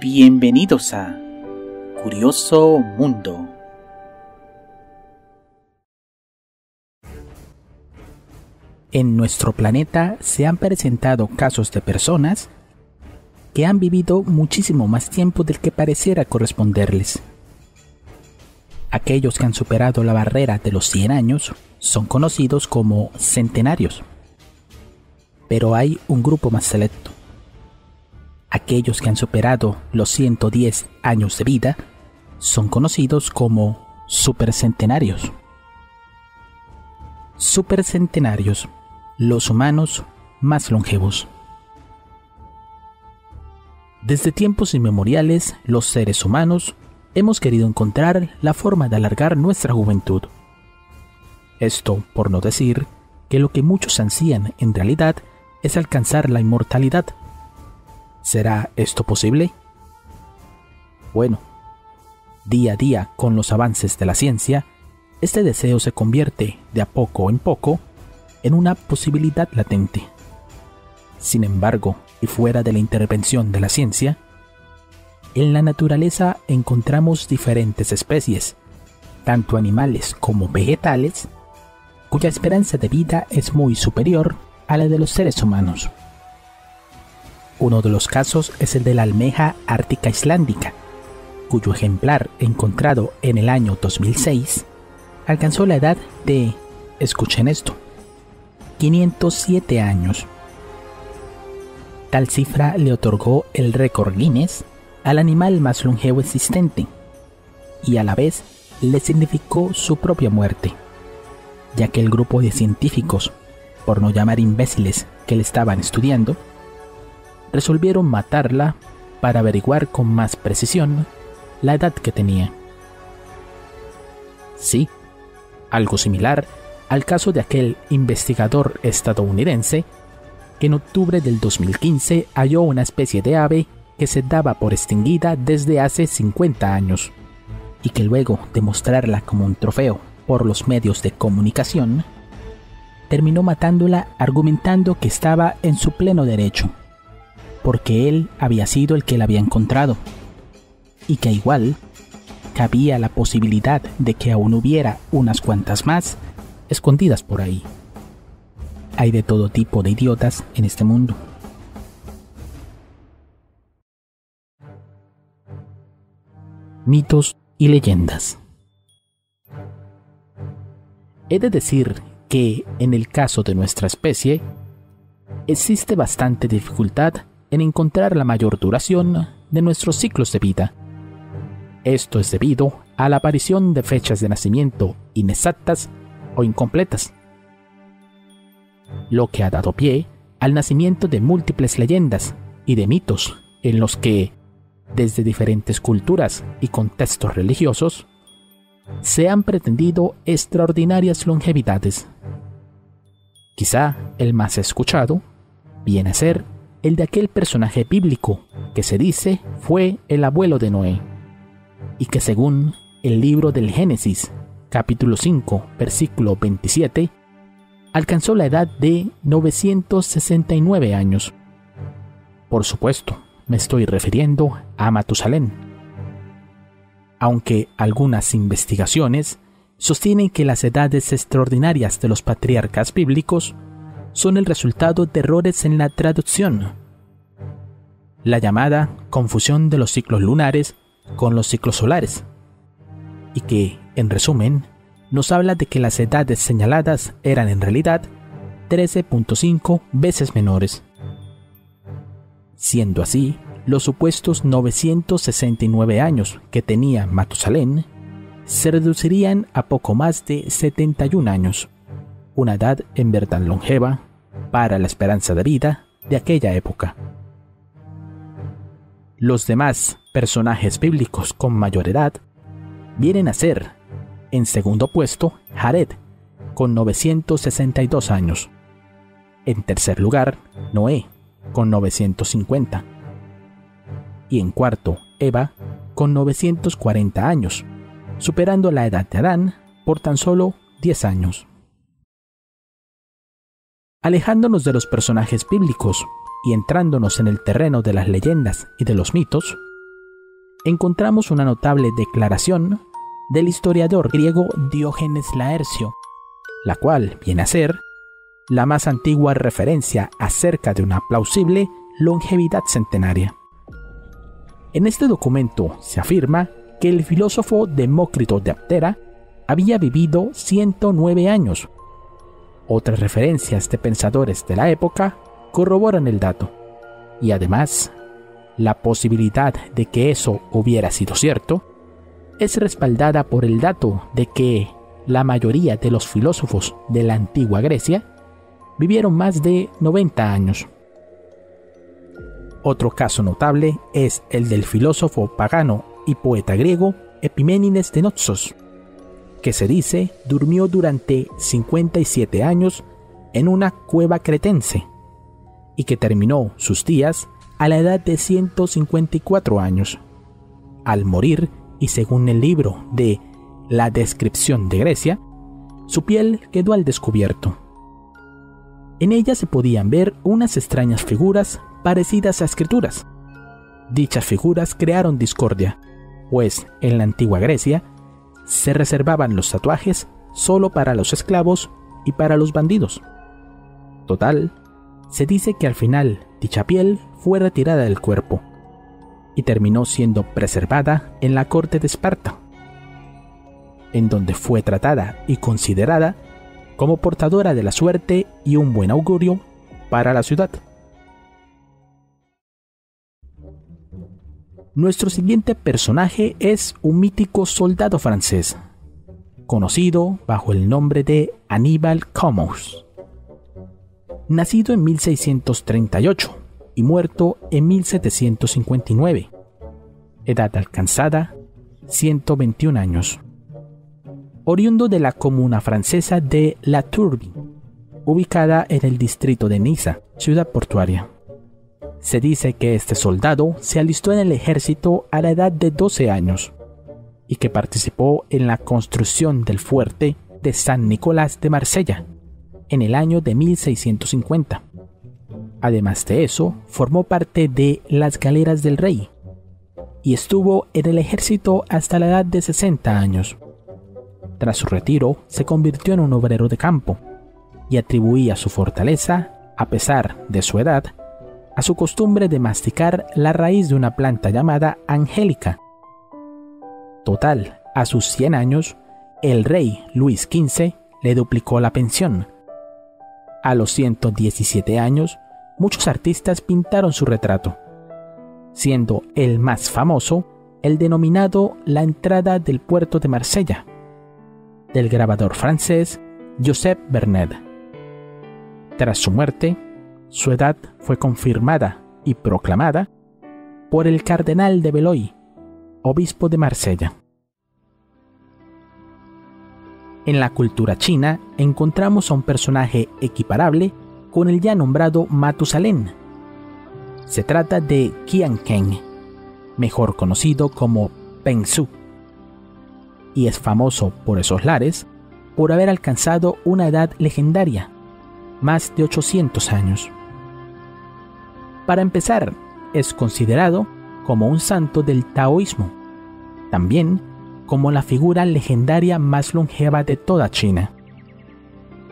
Bienvenidos a Curioso Mundo. En nuestro planeta se han presentado casos de personas que han vivido muchísimo más tiempo del que pareciera corresponderles. Aquellos que han superado la barrera de los 100 años son conocidos como centenarios. Pero hay un grupo más selecto, Aquellos que han superado los 110 años de vida son conocidos como supercentenarios. Supercentenarios, los humanos más longevos. Desde tiempos inmemoriales, los seres humanos hemos querido encontrar la forma de alargar nuestra juventud. Esto por no decir que lo que muchos ansían en realidad es alcanzar la inmortalidad ¿Será esto posible? Bueno, día a día con los avances de la ciencia, este deseo se convierte de a poco en poco en una posibilidad latente. Sin embargo, y fuera de la intervención de la ciencia, en la naturaleza encontramos diferentes especies, tanto animales como vegetales, cuya esperanza de vida es muy superior a la de los seres humanos. Uno de los casos es el de la almeja ártica islandica, cuyo ejemplar encontrado en el año 2006 alcanzó la edad de, escuchen esto, 507 años. Tal cifra le otorgó el récord Guinness al animal más longevo existente y a la vez le significó su propia muerte, ya que el grupo de científicos, por no llamar imbéciles que le estaban estudiando, resolvieron matarla para averiguar con más precisión la edad que tenía. Sí, algo similar al caso de aquel investigador estadounidense que en octubre del 2015 halló una especie de ave que se daba por extinguida desde hace 50 años y que luego de mostrarla como un trofeo por los medios de comunicación, terminó matándola argumentando que estaba en su pleno derecho porque él había sido el que la había encontrado, y que igual cabía la posibilidad de que aún hubiera unas cuantas más escondidas por ahí. Hay de todo tipo de idiotas en este mundo. Mitos y leyendas. He de decir que en el caso de nuestra especie, existe bastante dificultad en encontrar la mayor duración de nuestros ciclos de vida. Esto es debido a la aparición de fechas de nacimiento inexactas o incompletas, lo que ha dado pie al nacimiento de múltiples leyendas y de mitos en los que, desde diferentes culturas y contextos religiosos, se han pretendido extraordinarias longevidades. Quizá el más escuchado viene a ser el de aquel personaje bíblico que se dice fue el abuelo de Noé, y que según el libro del Génesis, capítulo 5, versículo 27, alcanzó la edad de 969 años. Por supuesto, me estoy refiriendo a Matusalén. Aunque algunas investigaciones sostienen que las edades extraordinarias de los patriarcas bíblicos son el resultado de errores en la traducción. La llamada confusión de los ciclos lunares con los ciclos solares. Y que, en resumen, nos habla de que las edades señaladas eran en realidad 13.5 veces menores. Siendo así, los supuestos 969 años que tenía Matusalén se reducirían a poco más de 71 años, una edad en verdad longeva para la esperanza de vida de aquella época. Los demás personajes bíblicos con mayor edad vienen a ser, en segundo puesto, Jared, con 962 años. En tercer lugar, Noé, con 950. Y en cuarto, Eva, con 940 años, superando la edad de Adán por tan solo 10 años. Alejándonos de los personajes bíblicos y entrándonos en el terreno de las leyendas y de los mitos, encontramos una notable declaración del historiador griego Diógenes Laercio, la cual viene a ser la más antigua referencia acerca de una plausible longevidad centenaria. En este documento se afirma que el filósofo Demócrito de Aptera había vivido 109 años. Otras referencias de pensadores de la época corroboran el dato. Y además, la posibilidad de que eso hubiera sido cierto es respaldada por el dato de que la mayoría de los filósofos de la antigua Grecia vivieron más de 90 años. Otro caso notable es el del filósofo pagano y poeta griego Epiménides de Noxos, que se dice durmió durante 57 años en una cueva cretense y que terminó sus días a la edad de 154 años. Al morir, y según el libro de La descripción de Grecia, su piel quedó al descubierto. En ella se podían ver unas extrañas figuras parecidas a escrituras. Dichas figuras crearon discordia, pues en la antigua Grecia se reservaban los tatuajes solo para los esclavos y para los bandidos. Total, se dice que al final dicha piel fue retirada del cuerpo y terminó siendo preservada en la corte de Esparta, en donde fue tratada y considerada como portadora de la suerte y un buen augurio para la ciudad. Nuestro siguiente personaje es un mítico soldado francés, conocido bajo el nombre de Aníbal Comus. Nacido en 1638 y muerto en 1759. Edad alcanzada, 121 años. Oriundo de la comuna francesa de La Turbie, ubicada en el distrito de Niza, ciudad portuaria. Se dice que este soldado se alistó en el ejército a la edad de 12 años y que participó en la construcción del fuerte de San Nicolás de Marsella en el año de 1650. Además de eso, formó parte de las galeras del rey y estuvo en el ejército hasta la edad de 60 años. Tras su retiro, se convirtió en un obrero de campo y atribuía su fortaleza, a pesar de su edad, a su costumbre de masticar la raíz de una planta llamada angélica. Total, a sus 100 años, el rey Luis XV le duplicó la pensión. A los 117 años, muchos artistas pintaron su retrato, siendo el más famoso el denominado La entrada del puerto de Marsella, del grabador francés Joseph Vernet. Tras su muerte, su edad fue confirmada y proclamada por el cardenal de Beloy, obispo de Marsella. En la cultura china encontramos a un personaje equiparable con el ya nombrado Matusalén. Se trata de Qian Keng, mejor conocido como Peng Su, y es famoso por esos lares por haber alcanzado una edad legendaria, más de 800 años. Para empezar, es considerado como un santo del taoísmo, también como la figura legendaria más longeva de toda China.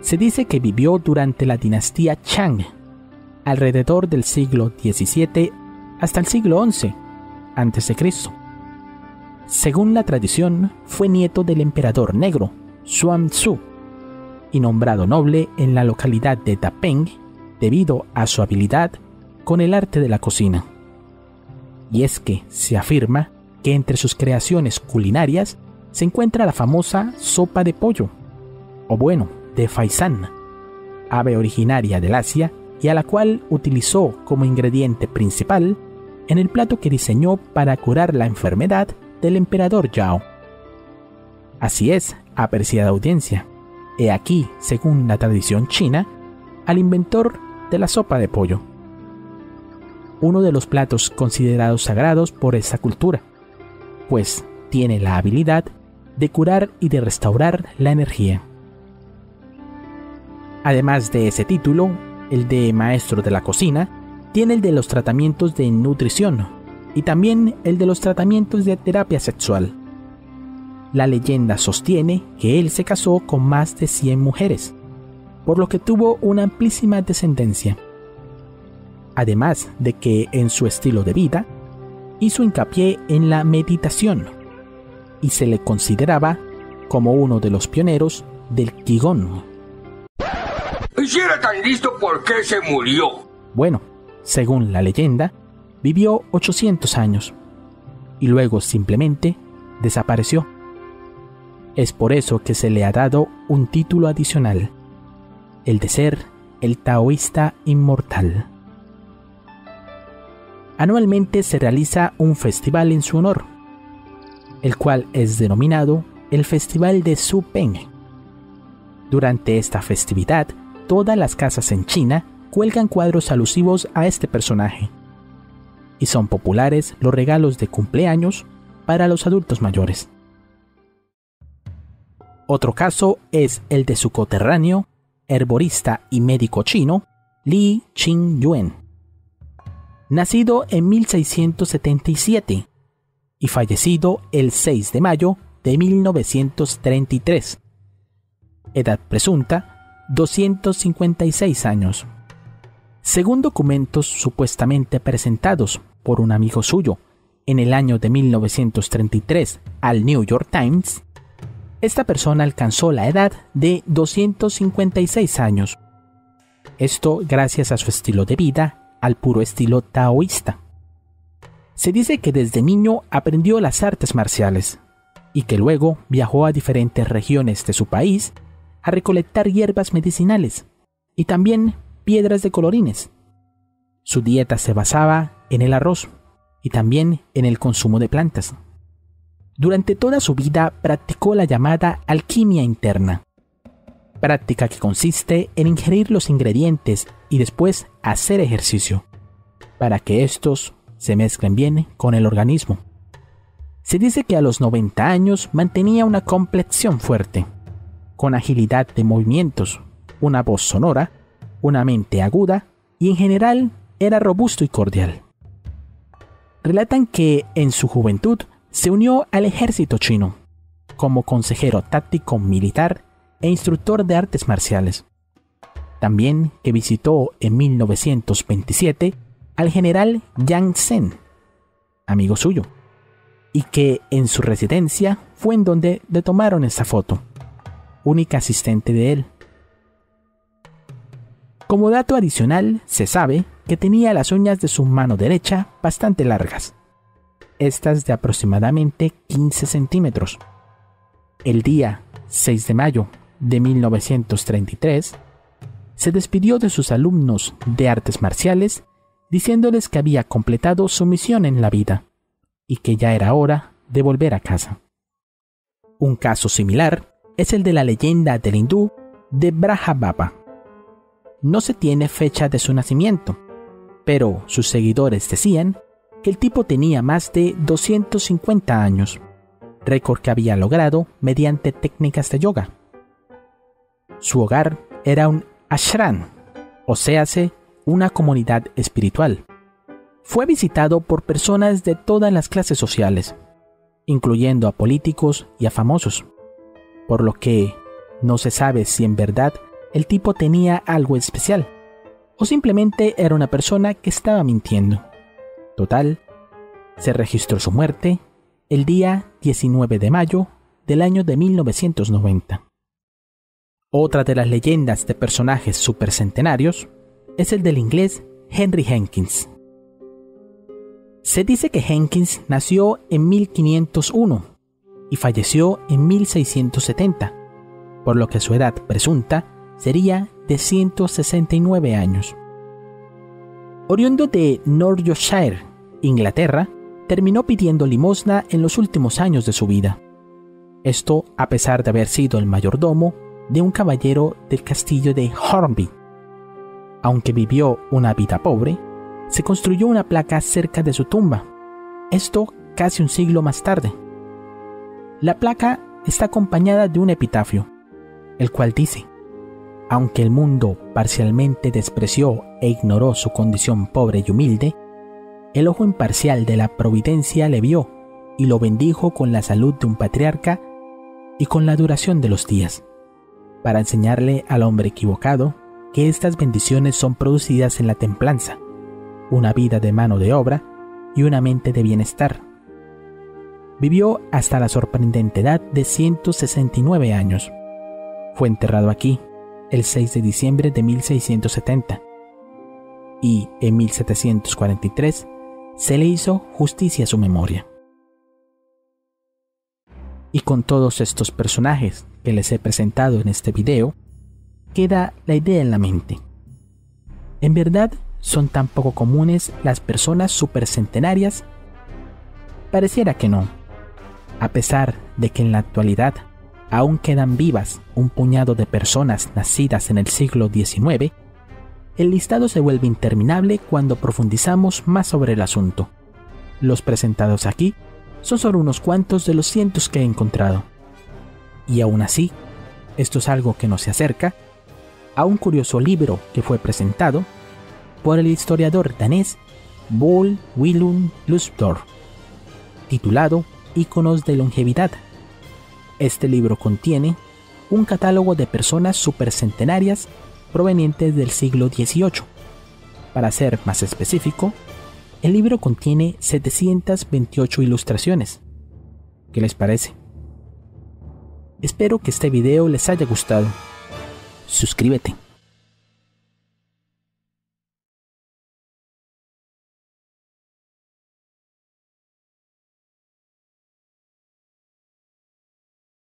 Se dice que vivió durante la dinastía Chang, alrededor del siglo XVII hasta el siglo XI a.C. Según la tradición, fue nieto del emperador negro, Xuan Tzu, y nombrado noble en la localidad de Dapeng debido a su habilidad con el arte de la cocina. Y es que se afirma que entre sus creaciones culinarias se encuentra la famosa sopa de pollo, o bueno, de faisán, ave originaria del Asia y a la cual utilizó como ingrediente principal en el plato que diseñó para curar la enfermedad del emperador Yao. Así es, apreciada audiencia, he aquí, según la tradición china, al inventor de la sopa de pollo uno de los platos considerados sagrados por esa cultura, pues tiene la habilidad de curar y de restaurar la energía. Además de ese título, el de maestro de la cocina, tiene el de los tratamientos de nutrición, y también el de los tratamientos de terapia sexual. La leyenda sostiene que él se casó con más de 100 mujeres, por lo que tuvo una amplísima descendencia. Además de que en su estilo de vida hizo hincapié en la meditación y se le consideraba como uno de los pioneros del Qigong. Si era tan listo, ¿por qué se murió? Bueno, según la leyenda, vivió 800 años y luego simplemente desapareció. Es por eso que se le ha dado un título adicional, el de ser el taoísta inmortal. Anualmente se realiza un festival en su honor, el cual es denominado el Festival de Su Peng. Durante esta festividad, todas las casas en China cuelgan cuadros alusivos a este personaje, y son populares los regalos de cumpleaños para los adultos mayores. Otro caso es el de su coterráneo, herborista y médico chino, Li Qingyuan. Nacido en 1677 y fallecido el 6 de mayo de 1933. Edad presunta, 256 años. Según documentos supuestamente presentados por un amigo suyo en el año de 1933 al New York Times, esta persona alcanzó la edad de 256 años. Esto gracias a su estilo de vida, al puro estilo taoísta. Se dice que desde niño aprendió las artes marciales y que luego viajó a diferentes regiones de su país a recolectar hierbas medicinales y también piedras de colorines. Su dieta se basaba en el arroz y también en el consumo de plantas. Durante toda su vida practicó la llamada alquimia interna, práctica que consiste en ingerir los ingredientes y después hacer ejercicio, para que estos se mezclen bien con el organismo. Se dice que a los 90 años mantenía una complexión fuerte, con agilidad de movimientos, una voz sonora, una mente aguda y en general era robusto y cordial. Relatan que en su juventud se unió al ejército chino como consejero táctico militar e instructor de artes marciales. También que visitó en 1927 al general Yang Sen, amigo suyo, y que en su residencia fue en donde le tomaron esta foto, única asistente de él. Como dato adicional, se sabe que tenía las uñas de su mano derecha bastante largas, estas de aproximadamente 15 centímetros. El día 6 de mayo de 1933, se despidió de sus alumnos de artes marciales diciéndoles que había completado su misión en la vida y que ya era hora de volver a casa. Un caso similar es el de la leyenda del hindú de Brahma No se tiene fecha de su nacimiento, pero sus seguidores decían que el tipo tenía más de 250 años, récord que había logrado mediante técnicas de yoga. Su hogar era un ashram, o sea, una comunidad espiritual. Fue visitado por personas de todas las clases sociales, incluyendo a políticos y a famosos, por lo que no se sabe si en verdad el tipo tenía algo especial o simplemente era una persona que estaba mintiendo. Total, se registró su muerte el día 19 de mayo del año de 1990. Otra de las leyendas de personajes supercentenarios es el del inglés Henry Jenkins. Se dice que Jenkins nació en 1501 y falleció en 1670, por lo que su edad presunta sería de 169 años. Oriundo de North Yorkshire, Inglaterra, terminó pidiendo limosna en los últimos años de su vida. Esto a pesar de haber sido el mayordomo de un caballero del castillo de Hornby. Aunque vivió una vida pobre, se construyó una placa cerca de su tumba. Esto casi un siglo más tarde. La placa está acompañada de un epitafio, el cual dice, aunque el mundo parcialmente despreció e ignoró su condición pobre y humilde, el ojo imparcial de la providencia le vio y lo bendijo con la salud de un patriarca y con la duración de los días, para enseñarle al hombre equivocado que estas bendiciones son producidas en la templanza, una vida de mano de obra y una mente de bienestar. Vivió hasta la sorprendente edad de 169 años. Fue enterrado aquí el 6 de diciembre de 1670 y en 1743 se le hizo justicia a su memoria. Y con todos estos personajes que les he presentado en este video, queda la idea en la mente. En verdad, son tan poco comunes las personas supercentenarias. Pareciera que no, a pesar de que en la actualidad aún quedan vivas un puñado de personas nacidas en el siglo XIX, el listado se vuelve interminable cuando profundizamos más sobre el asunto. Los presentados aquí son solo unos cuantos de los cientos que he encontrado. Y aún así, esto es algo que nos se acerca a un curioso libro que fue presentado por el historiador danés Boel Willum Lusdorf, titulado Íconos de longevidad. Este libro contiene un catálogo de personas supercentenarias provenientes del siglo XVIII. Para ser más específico, el libro contiene 728 ilustraciones. ¿Qué les parece? Espero que este video les haya gustado. Suscríbete.